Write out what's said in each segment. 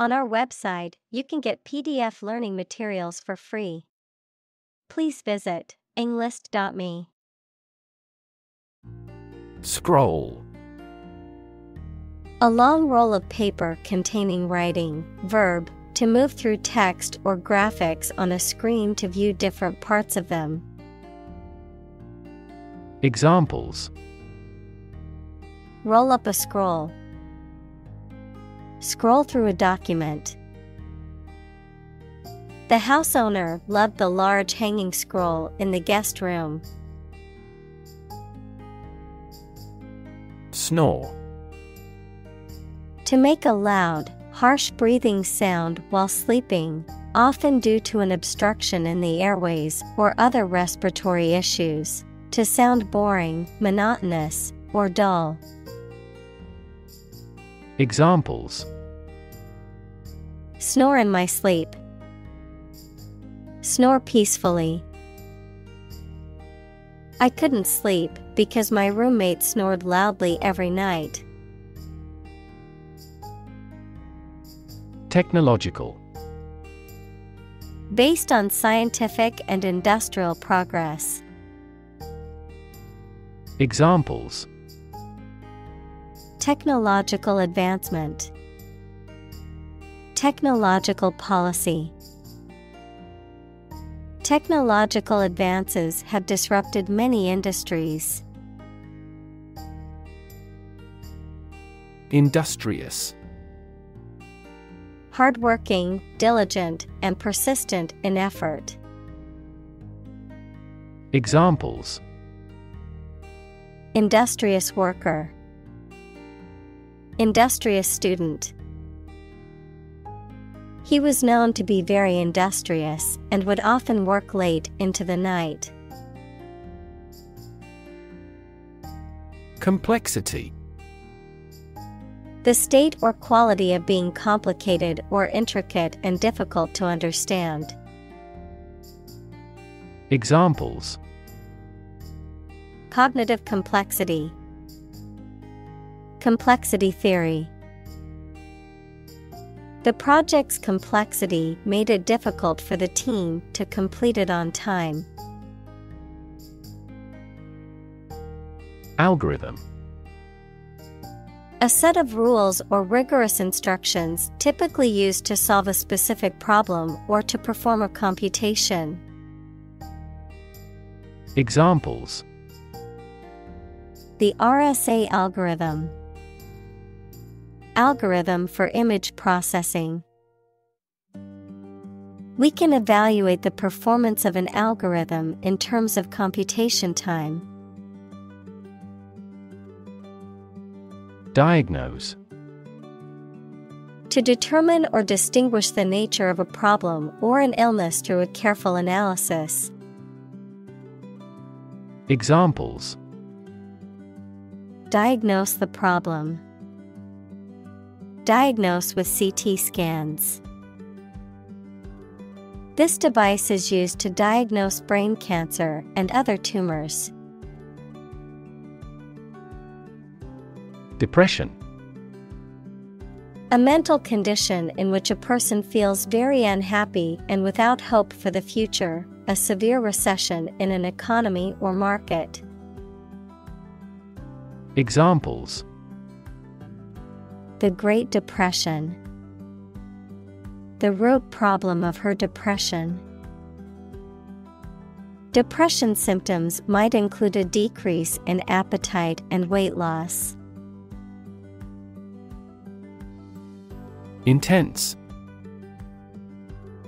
On our website, you can get PDF learning materials for free. Please visit englist.me. Scroll A long roll of paper containing writing, verb, to move through text or graphics on a screen to view different parts of them. Examples Roll up a scroll. Scroll through a document. The house owner loved the large hanging scroll in the guest room. Snore To make a loud, harsh breathing sound while sleeping, often due to an obstruction in the airways or other respiratory issues. To sound boring, monotonous, or dull. Examples Snore in my sleep. Snore peacefully. I couldn't sleep because my roommate snored loudly every night. Technological Based on scientific and industrial progress. Examples Technological advancement. Technological policy. Technological advances have disrupted many industries. Industrious Hardworking, diligent, and persistent in effort. Examples Industrious worker. Industrious student. He was known to be very industrious and would often work late into the night. Complexity The state or quality of being complicated or intricate and difficult to understand. Examples Cognitive complexity. Complexity theory. The project's complexity made it difficult for the team to complete it on time. Algorithm A set of rules or rigorous instructions typically used to solve a specific problem or to perform a computation. Examples The RSA algorithm. Algorithm for image processing. We can evaluate the performance of an algorithm in terms of computation time. Diagnose To determine or distinguish the nature of a problem or an illness through a careful analysis. Examples Diagnose the problem. Diagnose with CT scans. This device is used to diagnose brain cancer and other tumors. Depression A mental condition in which a person feels very unhappy and without hope for the future, a severe recession in an economy or market. Examples The Great Depression. The root problem of her depression. Depression symptoms might include a decrease in appetite and weight loss. Intense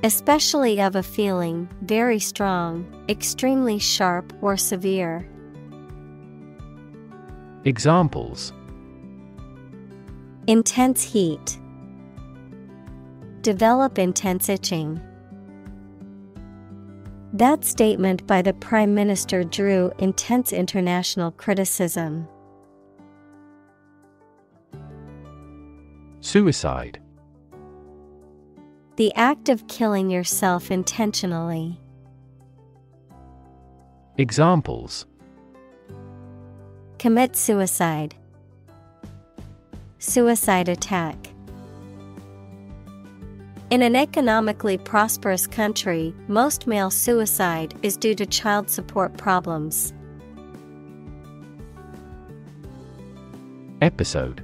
Especially of a feeling very strong, extremely sharp, or severe. Examples Intense heat. Develop intense itching. That statement by the Prime Minister drew intense international criticism. Suicide The act of killing yourself intentionally. Examples Commit suicide. Suicide attack. In an economically prosperous country, most male suicide is due to child support problems. Episode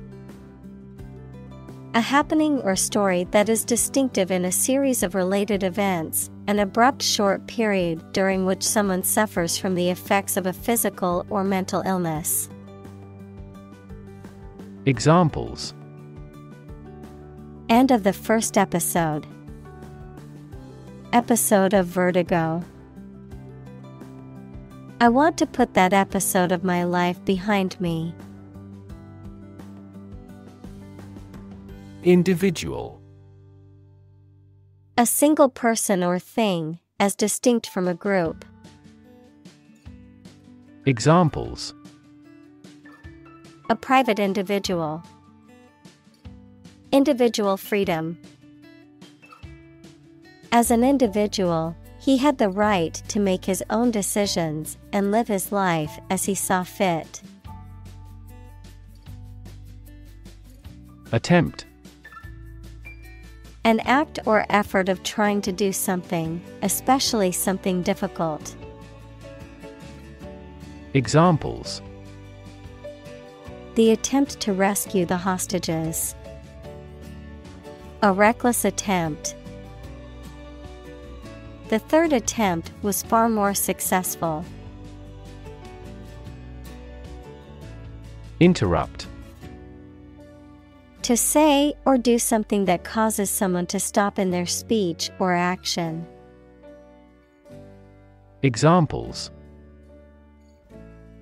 A happening or story that is distinctive in a series of related events, an abrupt short period during which someone suffers from the effects of a physical or mental illness. Examples End of the first episode. Episode of Vertigo. I want to put that episode of my life behind me. Individual A single person or thing, as distinct from a group. Examples A private individual. Individual freedom. As an individual, he had the right to make his own decisions and live his life as he saw fit. Attempt An act or effort of trying to do something, especially something difficult. Examples The attempt to rescue the hostages. A reckless attempt. The third attempt was far more successful. Interrupt To say or do something that causes someone to stop in their speech or action. Examples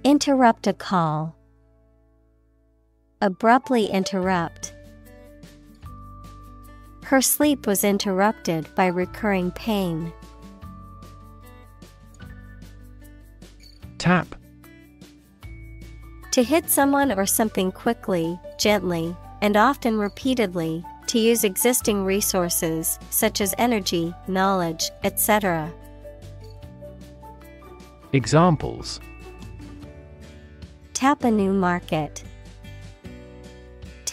Interrupt a call. Abruptly interrupt. Her sleep was interrupted by recurring pain. Tap To hit someone or something quickly, gently, and often repeatedly, to use existing resources such as energy, knowledge, etc. Examples Tap a new market.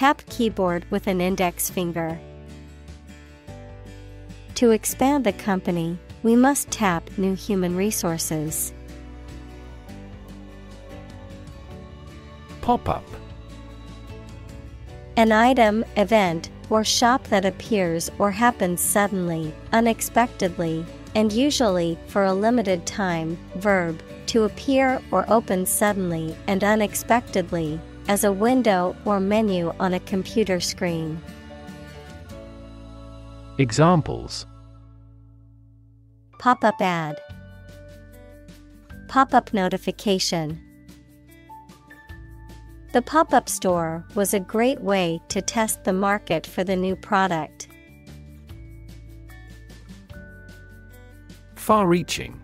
Tap keyboard with an index finger. To expand the company, we must tap new human resources. Pop up An item, event, or shop that appears or happens suddenly, unexpectedly, and usually for a limited time. Verb to appear or open suddenly and unexpectedly, as a window or menu on a computer screen. Examples Pop up ad, Pop up notification. The pop up store was a great way to test the market for the new product. Far reaching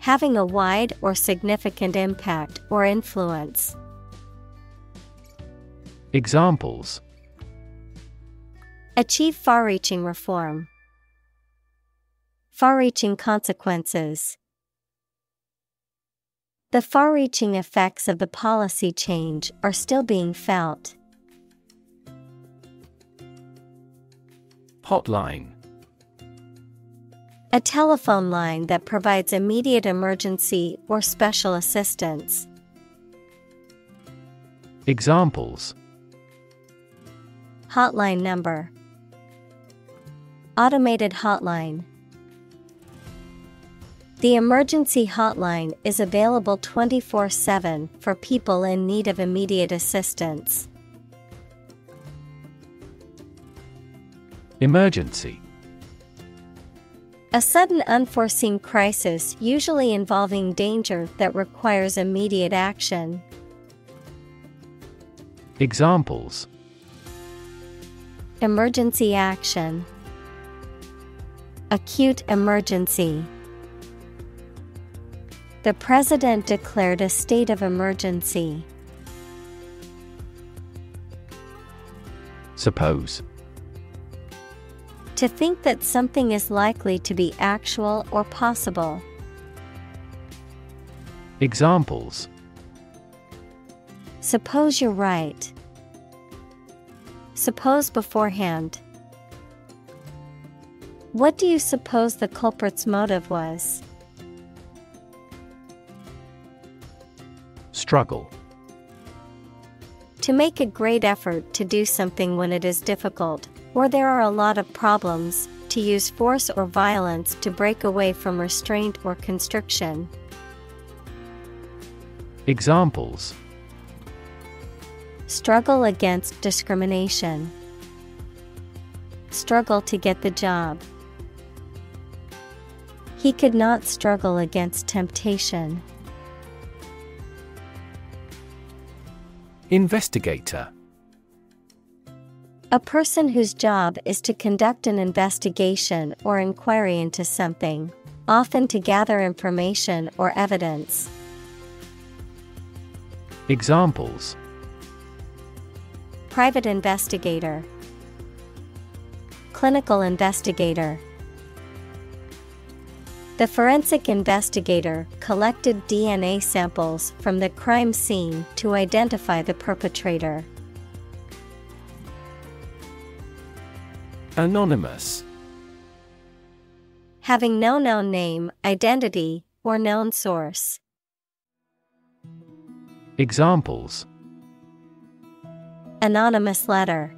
Having a wide or significant impact or influence. Examples Achieve far reaching reform. Far reaching consequences. The far reaching effects of the policy change are still being felt. Hotline A telephone line that provides immediate emergency or special assistance. Examples Hotline number. Automated hotline. The emergency hotline is available 24 7 for people in need of immediate assistance. Emergency A sudden unforeseen crisis, usually involving danger that requires immediate action. Examples Emergency action. Acute emergency. The president declared a state of emergency. Suppose To think that something is likely to be actual or possible. Examples Suppose you're right. Suppose beforehand. What do you suppose the culprit's motive was? Struggle. To make a great effort to do something when it is difficult, or there are a lot of problems, to use force or violence to break away from restraint or constriction. Examples Struggle against discrimination. Struggle to get the job. He could not struggle against temptation. Investigator A person whose job is to conduct an investigation or inquiry into something, often to gather information or evidence. Examples Private investigator, Clinical investigator. The forensic investigator collected DNA samples from the crime scene to identify the perpetrator. Anonymous Having no known name, identity, or known source. Examples Anonymous letter,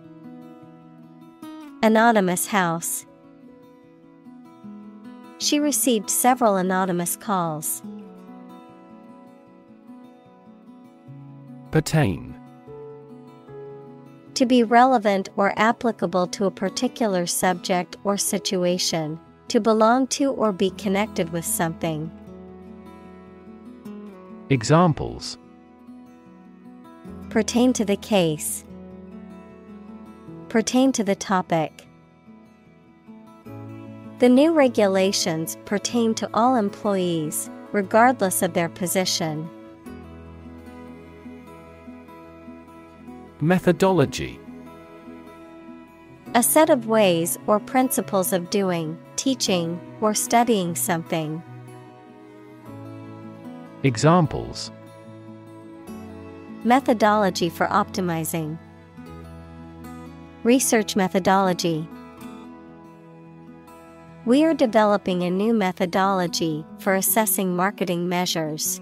Anonymous house. She received several anonymous calls. Pertain To be relevant or applicable to a particular subject or situation, to belong to or be connected with something. Examples Pertain to the case. Pertain to the topic. The new regulations pertain to all employees, regardless of their position. Methodology A set of ways or principles of doing, teaching, or studying something. Examples Methodology for optimizing. Research methodology. We are developing a new methodology for assessing marketing measures.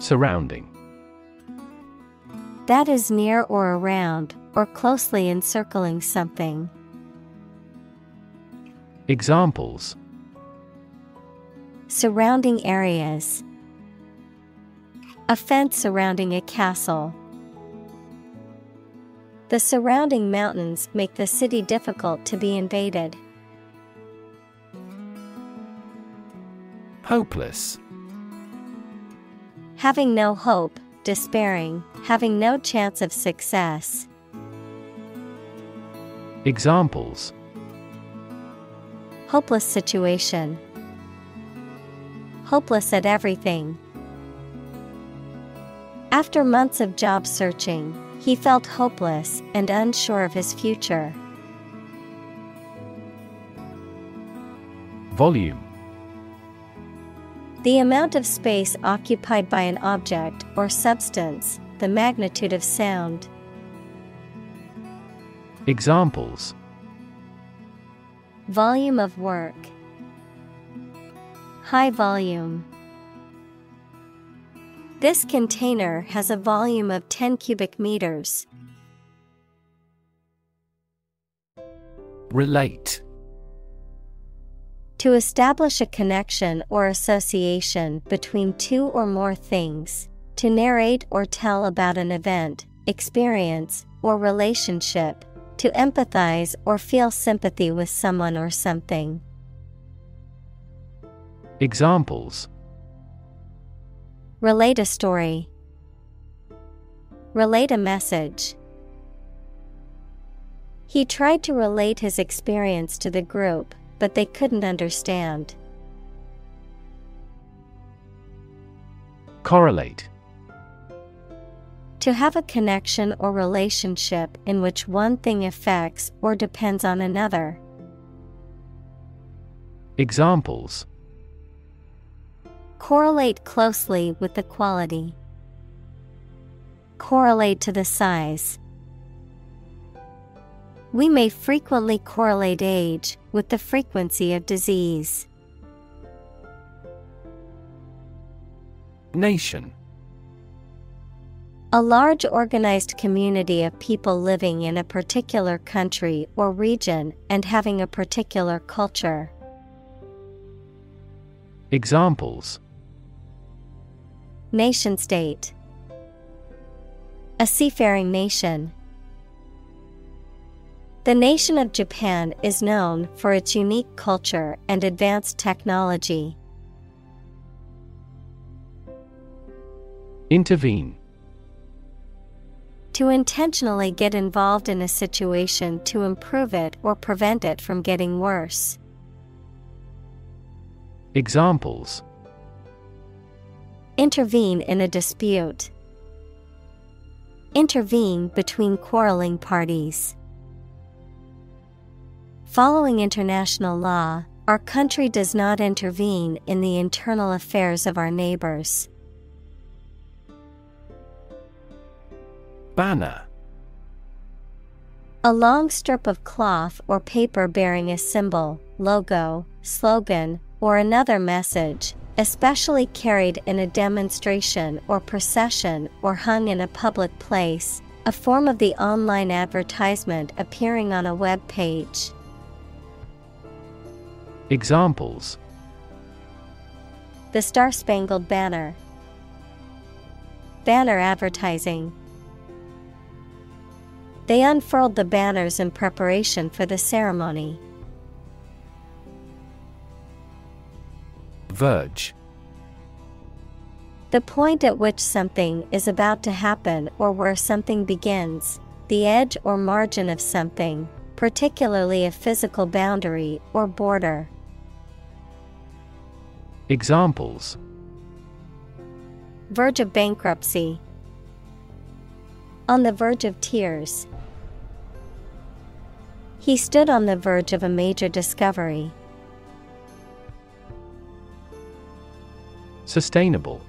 Surrounding That is near or around, or closely encircling something. Examples Surrounding areas. A fence surrounding a castle. The surrounding mountains make the city difficult to be invaded. Hopeless Having no hope, despairing, having no chance of success. Examples Hopeless situation. Hopeless at everything. After months of job searching, he felt hopeless and unsure of his future. Volume The amount of space occupied by an object or substance, the magnitude of sound. Examples Volume of work. High volume. This container has a volume of 10 cubic meters. Relate To establish a connection or association between two or more things, to narrate or tell about an event, experience, or relationship, to empathize or feel sympathy with someone or something. Examples Relate a story. Relate a message. He tried to relate his experience to the group, but they couldn't understand. Correlate To have a connection or relationship in which one thing affects or depends on another. Examples Correlate closely with the quality. Correlate to the size. We may frequently correlate age with the frequency of disease. Nation A large organized community of people living in a particular country or region and having a particular culture. Examples Nation state A seafaring nation. The nation of Japan is known for its unique culture and advanced technology. Intervene To intentionally get involved in a situation to improve it or prevent it from getting worse. Examples Intervene in a dispute. Intervene between quarreling parties. Following international law, our country does not intervene in the internal affairs of our neighbors. Banner A long strip of cloth or paper bearing a symbol, logo, slogan, or another message, especially carried in a demonstration or procession or hung in a public place, a form of the online advertisement appearing on a web page. Examples The Star Spangled Banner. Banner advertising. They unfurled the banners in preparation for the ceremony. Verge The point at which something is about to happen or where something begins, the edge or margin of something, particularly a physical boundary or border. Examples Verge of bankruptcy. On the verge of tears. He stood on the verge of a major discovery. Sustainable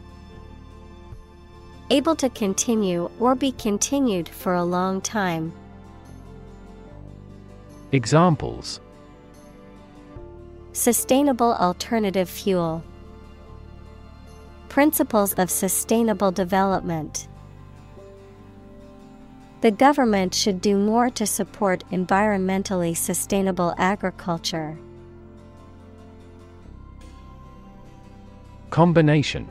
Able to continue or be continued for a long time. Examples Sustainable alternative fuel. Principles of sustainable development. The government should do more to support environmentally sustainable agriculture. Combination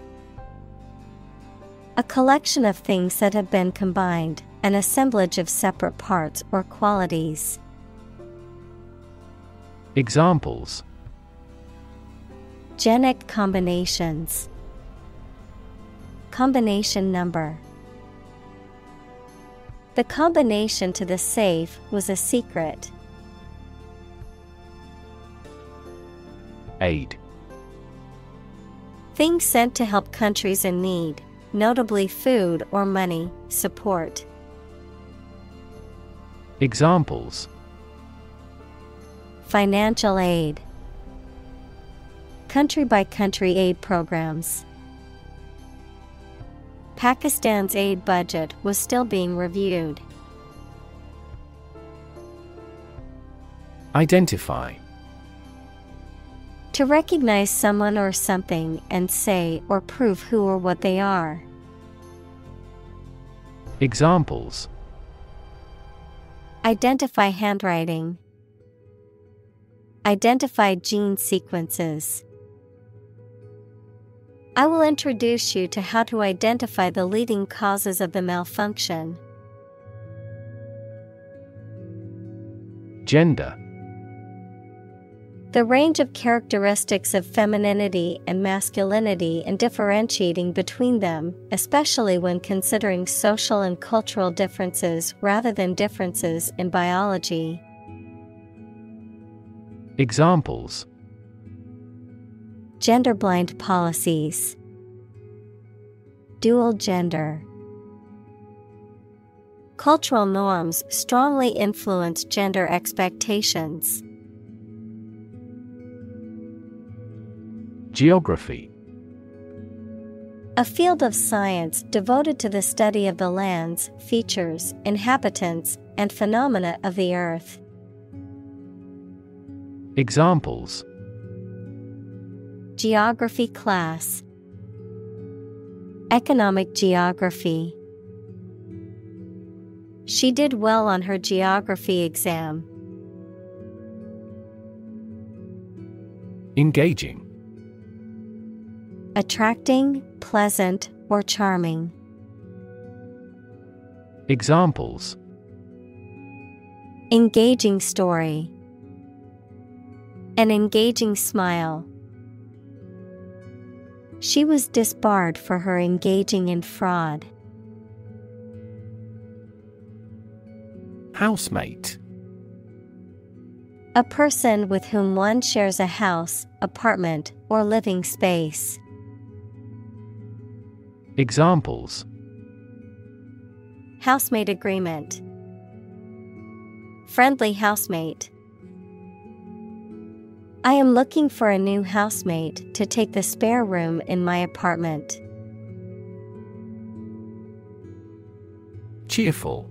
A collection of things that have been combined, an assemblage of separate parts or qualities. Examples Genic combinations. Combination number. The combination to the safe was a secret. Aid Things sent to help countries in need, notably food or money, support. Examples Financial aid. Country by country aid programs. Pakistan's aid budget was still being reviewed. Identify To recognize someone or something and say or prove who or what they are. Examples Identify handwriting. Identify gene sequences. I will introduce you to how to identify the leading causes of the malfunction. Gender The range of characteristics of femininity and masculinity and differentiating between them, especially when considering social and cultural differences rather than differences in biology. Examples Gender blind policies. Dual gender. Cultural norms strongly influence gender expectations. Geography A field of science devoted to the study of the lands, features, inhabitants, and phenomena of the earth. Examples Geography class, Economic geography. She did well on her geography exam. Engaging Attracting, pleasant, or charming. Examples Engaging story. An engaging smile. She was disbarred for her engaging in fraud. Housemate A person with whom one shares a house, apartment, or living space. Examples Housemate agreement. Friendly housemate. I am looking for a new housemate to take the spare room in my apartment. Cheerful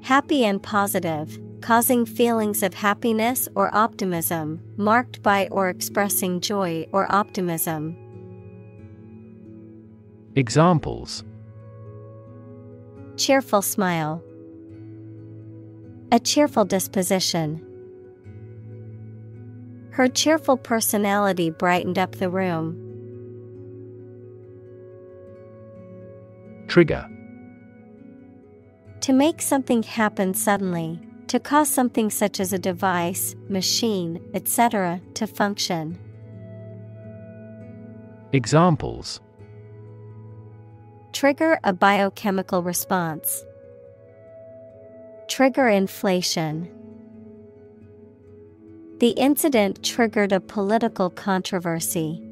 Happy and positive, causing feelings of happiness or optimism, marked by or expressing joy or optimism. Examples Cheerful smile. A cheerful disposition. Her cheerful personality brightened up the room. Trigger To make something happen suddenly, to cause something such as a device, machine, etc., to function. Examples Trigger a biochemical response. Trigger inflation. The incident triggered a political controversy.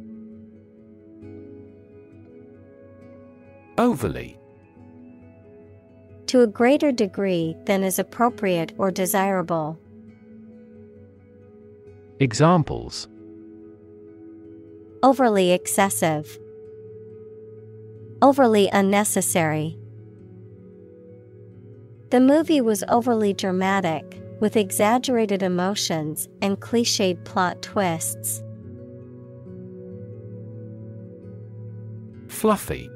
Overly To a greater degree than is appropriate or desirable. Examples Overly excessive. Overly unnecessary. The movie was overly dramatic, with exaggerated emotions and cliched plot twists. Fluffy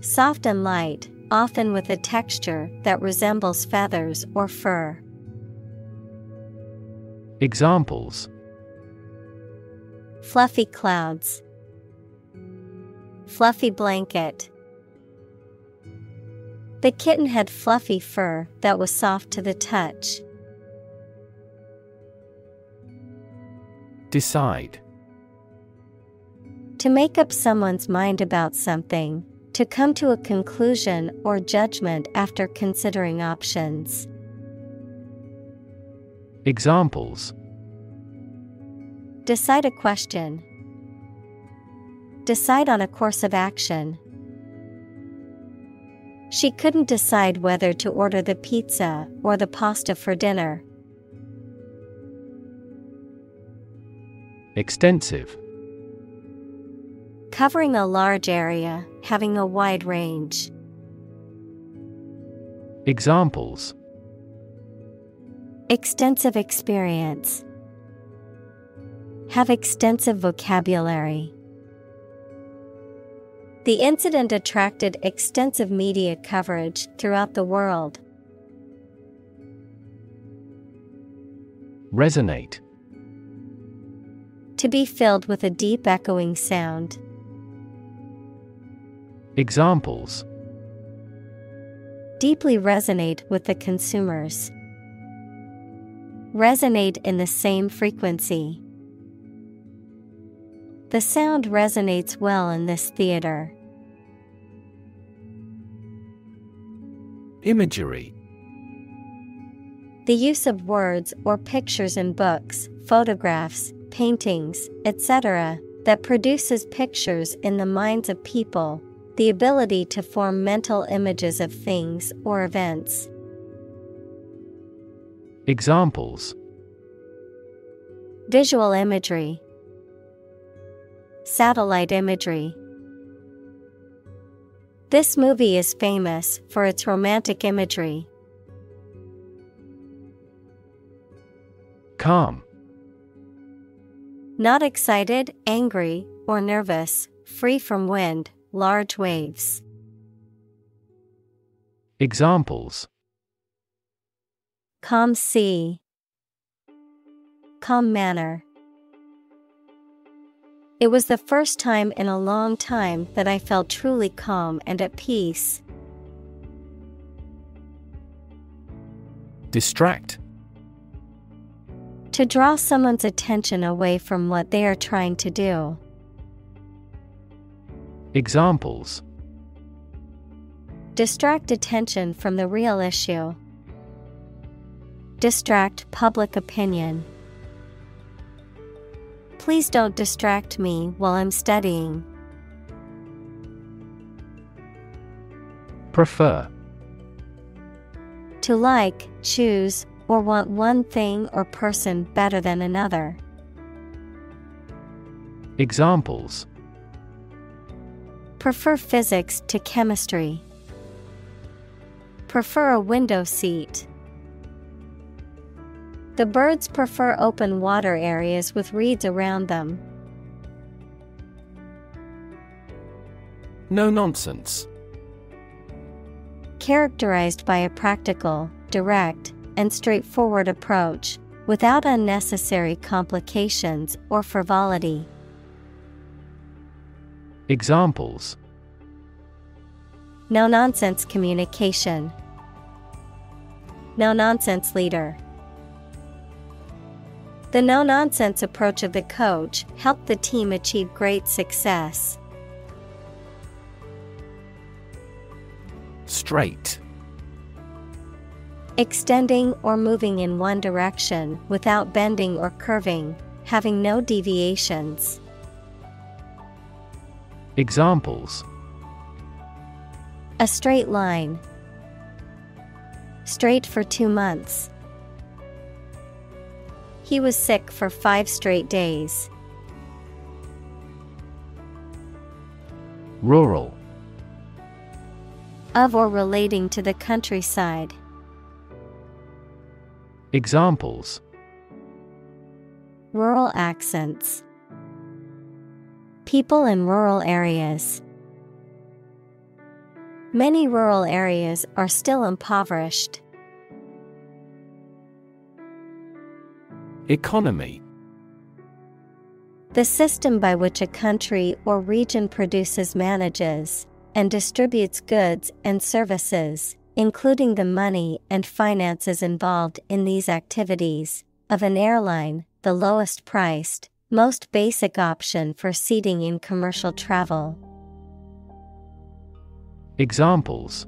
Soft and light, often with a texture that resembles feathers or fur. Examples Fluffy clouds. Fluffy blanket. The kitten had fluffy fur that was soft to the touch. Decide To make up someone's mind about something, to come to a conclusion or judgment after considering options. Examples Decide a question. Decide on a course of action. She couldn't decide whether to order the pizza or the pasta for dinner. Extensive Covering a large area, having a wide range. Examples Extensive experience. Have extensive vocabulary. The incident attracted extensive media coverage throughout the world. Resonate To be filled with a deep echoing sound. Examples Deeply resonate with the consumers. Resonate in the same frequency. The sound resonates well in this theater. Imagery The use of words or pictures in books, photographs, paintings, etc., that produces pictures in the minds of people, the ability to form mental images of things or events. Examples Visual imagery, Satellite imagery. This movie is famous for its romantic imagery. Calm. Not excited, angry, or nervous, free from wind, large waves. Examples Calm sea, calm manner. It was the first time in a long time that I felt truly calm and at peace. Distract. To draw someone's attention away from what they are trying to do. Examples Distract attention from the real issue. Distract public opinion. Please don't distract me while I'm studying. Prefer. To like, choose, or want one thing or person better than another. Examples Prefer physics to chemistry. Prefer a window seat. The birds prefer open water areas with reeds around them. No nonsense. Characterized by a practical, direct, and straightforward approach, without unnecessary complications or frivolity. Examples No nonsense communication. No nonsense leader. The no nonsense approach of the coach helped the team achieve great success. Straight. Extending or moving in one direction without bending or curving, having no deviations. Examples A straight line. Straight for two months. He was sick for five straight days. Rural. Of or relating to the countryside. Examples Rural accents. People in rural areas. Many rural areas are still impoverished. Economy. The system by which a country or region produces, manages, and distributes goods and services, including the money and finances involved in these activities, of an airline, the lowest priced, most basic option for seating in commercial travel. Examples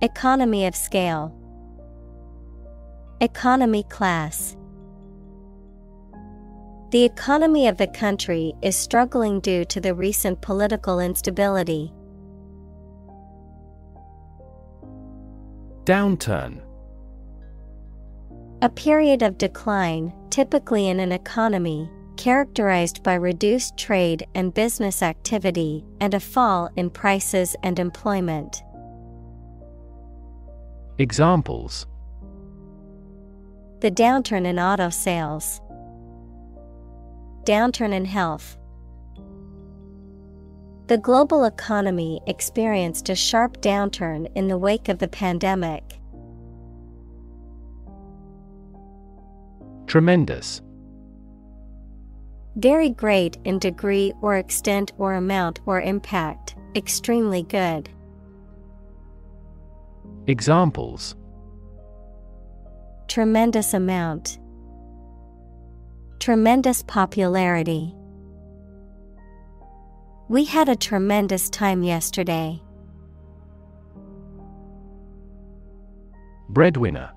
Economy of scale, Economy class. The economy of the country is struggling due to the recent political instability. Downturn. A period of decline, typically in an economy, characterized by reduced trade and business activity and a fall in prices and employment. Examples The downturn in auto sales, downturn in health. The global economy experienced a sharp downturn in the wake of the pandemic. Tremendous. Very great in degree or extent or amount or impact, extremely good. Examples Tremendous amount. Tremendous popularity. We had a tremendous time yesterday. Breadwinner.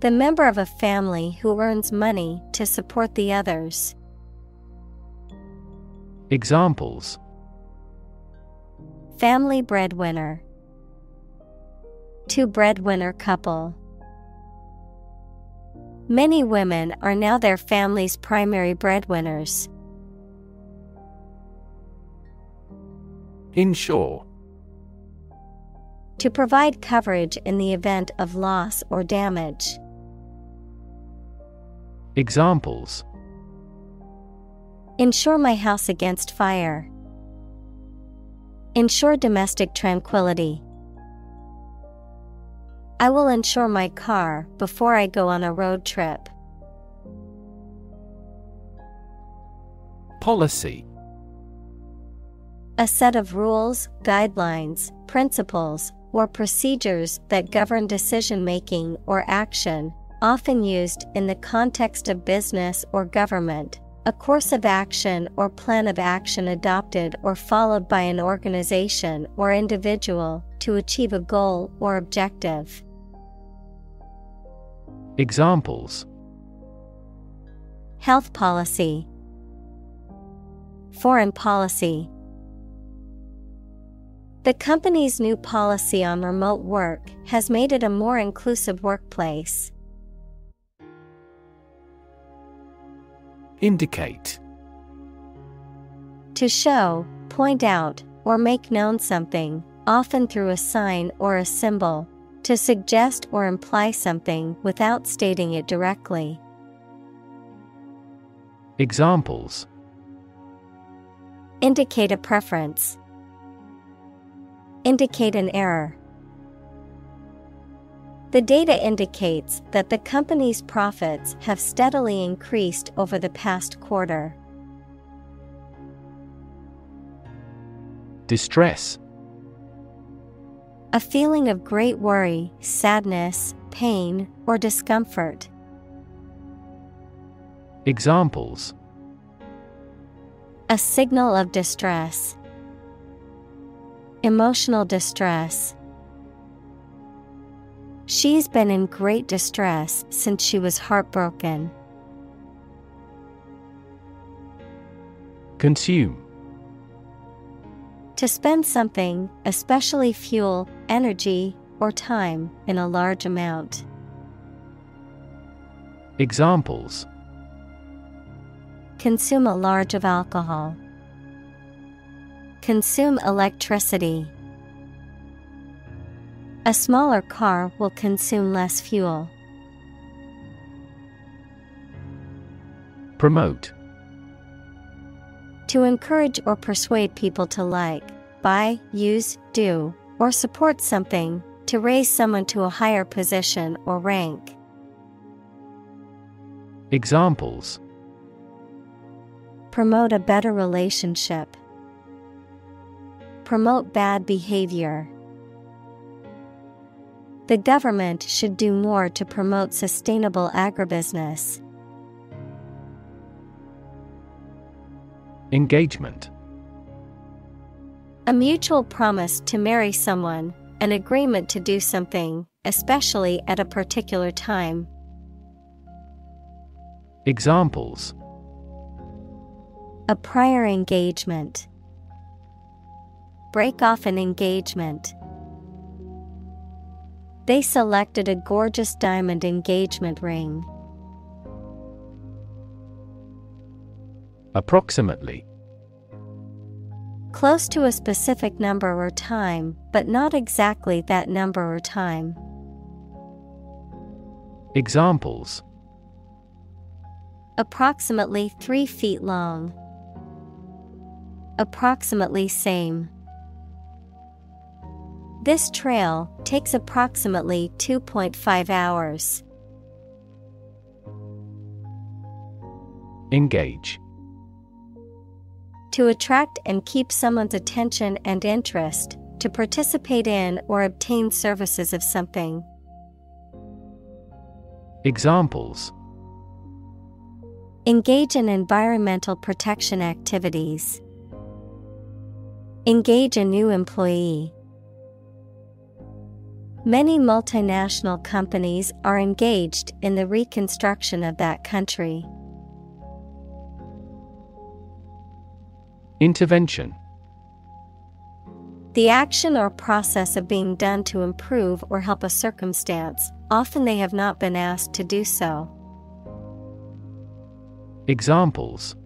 The member of a family who earns money to support the others. Examples Family breadwinner. Two breadwinner couple. Many women are now their family's primary breadwinners. Insure. To provide coverage in the event of loss or damage. Examples Insure my house against fire. Ensure domestic tranquility. I will insure my car before I go on a road trip. Policy A set of rules, guidelines, principles, or procedures that govern decision making or action, often used in the context of business or government. A course of action or plan of action adopted or followed by an organization or individual to achieve a goal or objective. Examples Health policy, Foreign policy. The company's new policy on remote work has made it a more inclusive workplace. Indicate To show, point out, or make known something, often through a sign or a symbol, to suggest or imply something without stating it directly. Examples Indicate a preference. Indicate an error. The data indicates that the company's profits have steadily increased over the past quarter. Distress A feeling of great worry, sadness, pain, or discomfort. Examples A signal of distress. Emotional distress. She's been in great distress since she was heartbroken. Consume To spend something, especially fuel, energy, or time, in a large amount. Examples Consume a large of alcohol. Consume electricity. A smaller car will consume less fuel. Promote To encourage or persuade people to like, buy, use, do, or support something, to raise someone to a higher position or rank. Examples Promote a better relationship. Promote bad behavior. The government should do more to promote sustainable agribusiness. Engagement A mutual promise to marry someone, an agreement to do something, especially at a particular time. Examples A prior engagement. Break off an engagement. They selected a gorgeous diamond engagement ring. Approximately Close to a specific number or time, but not exactly that number or time. Examples Approximately 3 feet long. Approximately same. This trail takes approximately 2.5 hours. Engage To attract and keep someone's attention and interest, to participate in or obtain services of something. Examples Engage in environmental protection activities. Engage a new employee. Many multinational companies are engaged in the reconstruction of that country. Intervention The action or process of being done to improve or help a circumstance, often they have not been asked to do so. Examples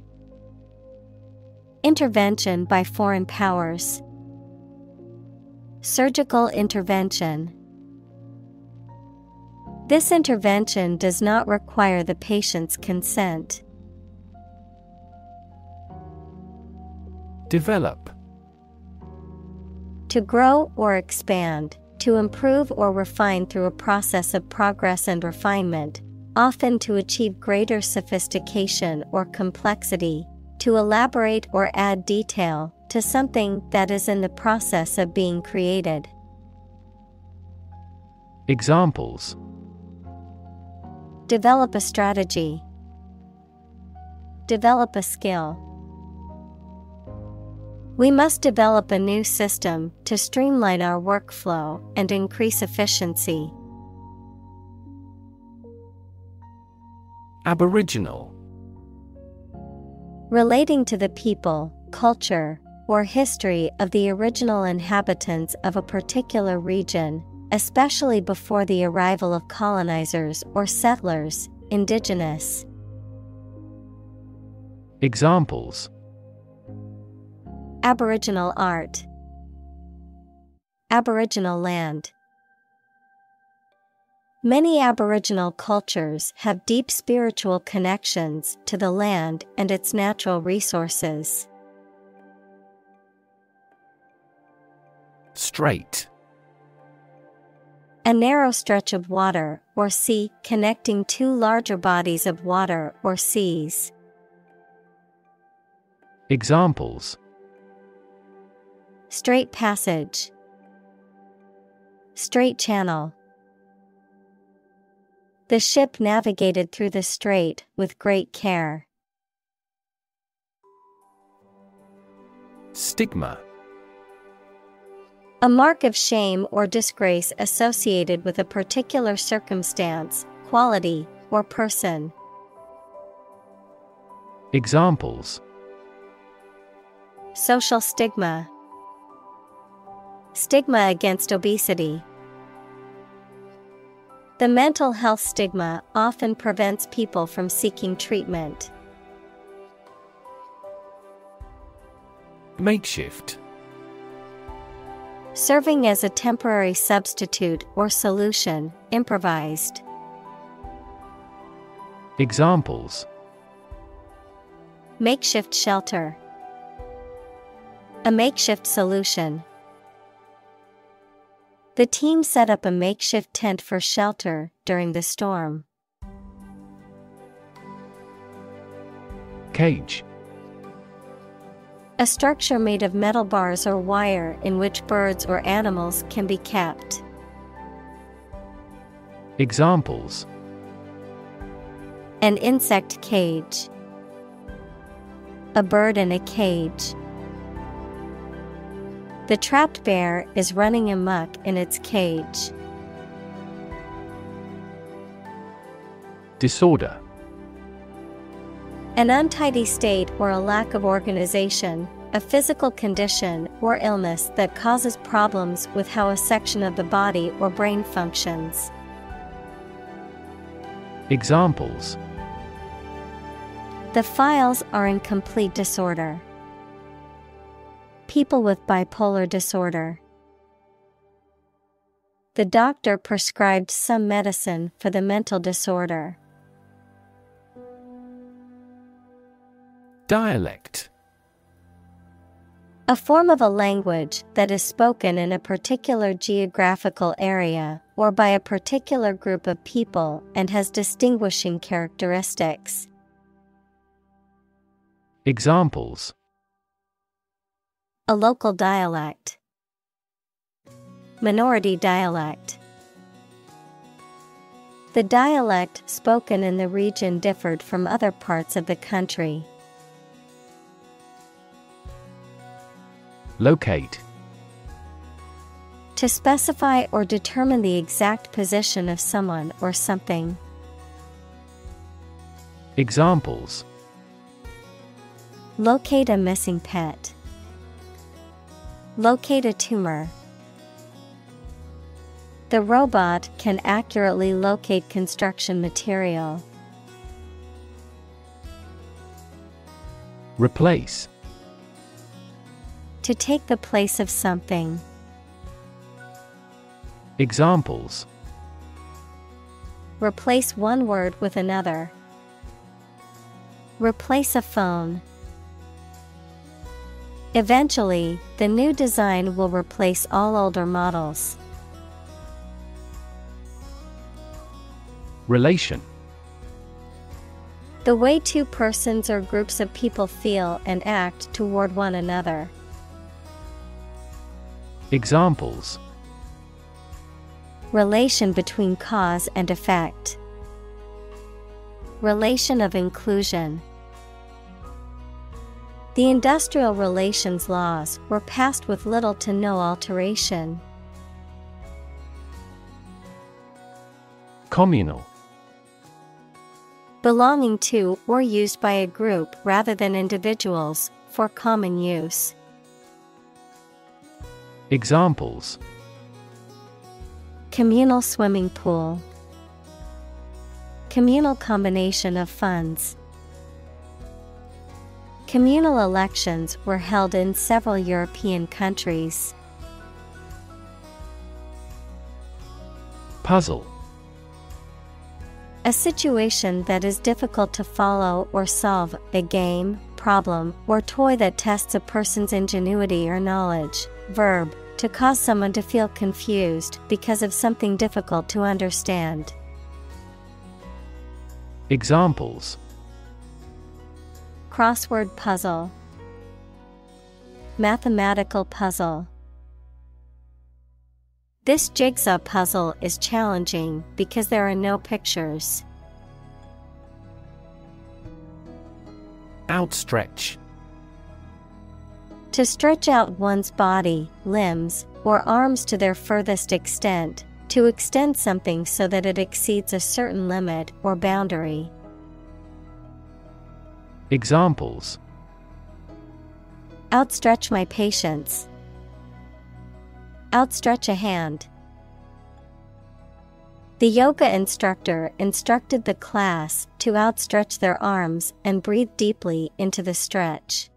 Intervention by foreign powers. Surgical intervention. This intervention does not require the patient's consent. Develop. To grow or expand, to improve or refine through a process of progress and refinement, often to achieve greater sophistication or complexity, to elaborate or add detail to something that is in the process of being created. Examples Develop a strategy, develop a skill. We must develop a new system to streamline our workflow and increase efficiency. Aboriginal Relating to the people, culture, or history of the original inhabitants of a particular region, especially before the arrival of colonizers or settlers, indigenous. Examples Aboriginal art, Aboriginal land. Many Aboriginal cultures have deep spiritual connections to the land and its natural resources. Strait A narrow stretch of water or sea connecting two larger bodies of water or seas. Examples Strait passage, Strait channel. The ship navigated through the strait with great care. Stigma A mark of shame or disgrace associated with a particular circumstance, quality, or person. Examples Social stigma, Stigma against obesity. The mental health stigma often prevents people from seeking treatment. Makeshift Serving as a temporary substitute or solution, improvised. Examples Makeshift shelter. A makeshift solution. The team set up a makeshift tent for shelter during the storm. Cage A structure made of metal bars or wire in which birds or animals can be kept. Examples An insect cage. A bird in a cage. The trapped bear is running amuck in its cage. Disorder An untidy state or a lack of organization, a physical condition or illness that causes problems with how a section of the body or brain functions. Examples The files are in complete disorder. People with bipolar disorder. The doctor prescribed some medicine for the mental disorder. Dialect A form of a language that is spoken in a particular geographical area or by a particular group of people and has distinguishing characteristics. Examples A local dialect, Minority dialect. The dialect spoken in the region differed from other parts of the country. Locate To specify or determine the exact position of someone or something. Examples Locate a missing pet. Locate a tumor. The robot can accurately locate construction material. Replace To take the place of something. Examples Replace one word with another. Replace a phone. Eventually, the new design will replace all older models. Relation The way two persons or groups of people feel and act toward one another. Examples Relation between cause and effect. Relation of inclusion. The industrial relations laws were passed with little to no alteration. Communal Belonging to or used by a group rather than individuals, for common use. Examples Communal swimming pool. Communal combination of funds. Communal elections were held in several European countries. Puzzle A situation that is difficult to follow or solve, a game, problem, or toy that tests a person's ingenuity or knowledge. Verb to cause someone to feel confused because of something difficult to understand. Examples Crossword puzzle, Mathematical puzzle. This jigsaw puzzle is challenging because there are no pictures. Outstretch To stretch out one's body, limbs, or arms to their furthest extent, to extend something so that it exceeds a certain limit or boundary. Examples Outstretch my patience. Outstretch a hand. The yoga instructor instructed the class to outstretch their arms and breathe deeply into the stretch.